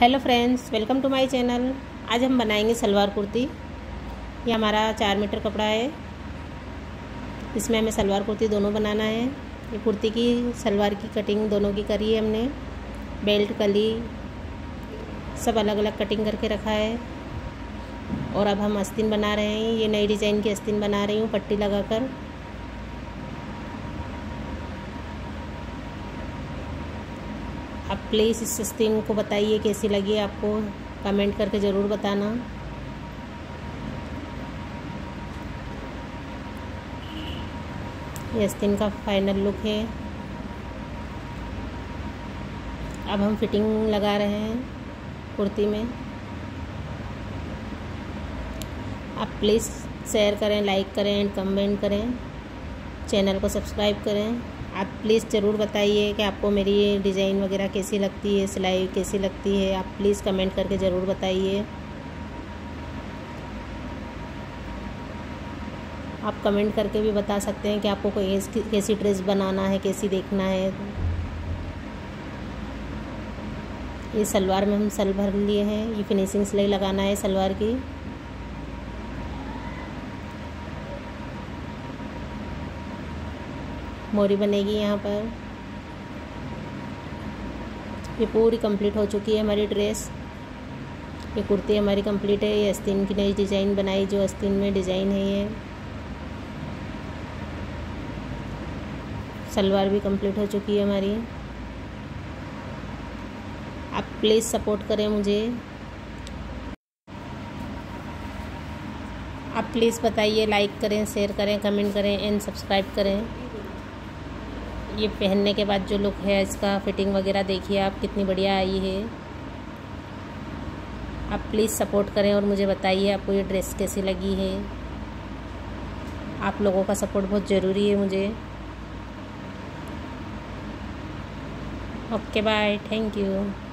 Hello friends, welcome to my channel. आज हम बनाएँगे सलवार कुर्ती। ये हमारा चार मीटर कपड़ा है। इसमें हमें सलवार कुर्ती दोनों बनाना है। ये कुर्ती की, सलवार की कटिंग दोनों की करी है हमने। बेल्ट कली, सब अलग अलग कटिंग करके रखा है। और अब हम आस्तीन बना रहे हैं। ये नई डिज़ाइन की आस्तीन बना रही हूँ, पट्टी लगाकर। आप प्लीज़ इस स्टिंग को बताइए, कैसी लगी आपको? कमेंट करके ज़रूर बताना। ये स्टिंग का फाइनल लुक है। अब हम फिटिंग लगा रहे हैं कुर्ती में। आप प्लीज़ शेयर करें लाइक करें एंड कमेंट करें। चैनल को सब्सक्राइब करें। आप प्लीज़ ज़रूर बताइए कि आपको मेरी ये डिज़ाइन वगैरह कैसी लगती है, सिलाई कैसी लगती है, आप प्लीज़ कमेंट करके ज़रूर बताइए। आप कमेंट करके भी बता सकते हैं कि आपको कोई कैसी ड्रेस बनाना है, कैसी देखना है। ये सलवार में हम सल भर लिए हैं, ये फिनिशिंग सिलाई लगाना है सलवार की। मोरी बनेगी यहाँ पर। ये पूरी कंप्लीट हो चुकी है हमारी ड्रेस ये कुर्ती हमारी कंप्लीट है। ये अस्तीन की नई डिज़ाइन बनाई, जो अस्तीन में डिज़ाइन है ये। सलवार भी कंप्लीट हो चुकी है हमारी। आप प्लीज़ सपोर्ट करें मुझे। आप प्लीज़ बताइए लाइक करें शेयर करें कमेंट करें एंड सब्सक्राइब करें। ये पहनने के बाद जो लुक है, इसका फिटिंग वगैरह देखिए आप, कितनी बढ़िया आई है। आप प्लीज़ सपोर्ट करें और मुझे बताइए आपको ये ड्रेस कैसी लगी है। आप लोगों का सपोर्ट बहुत ज़रूरी है मुझे। Okay bye thank you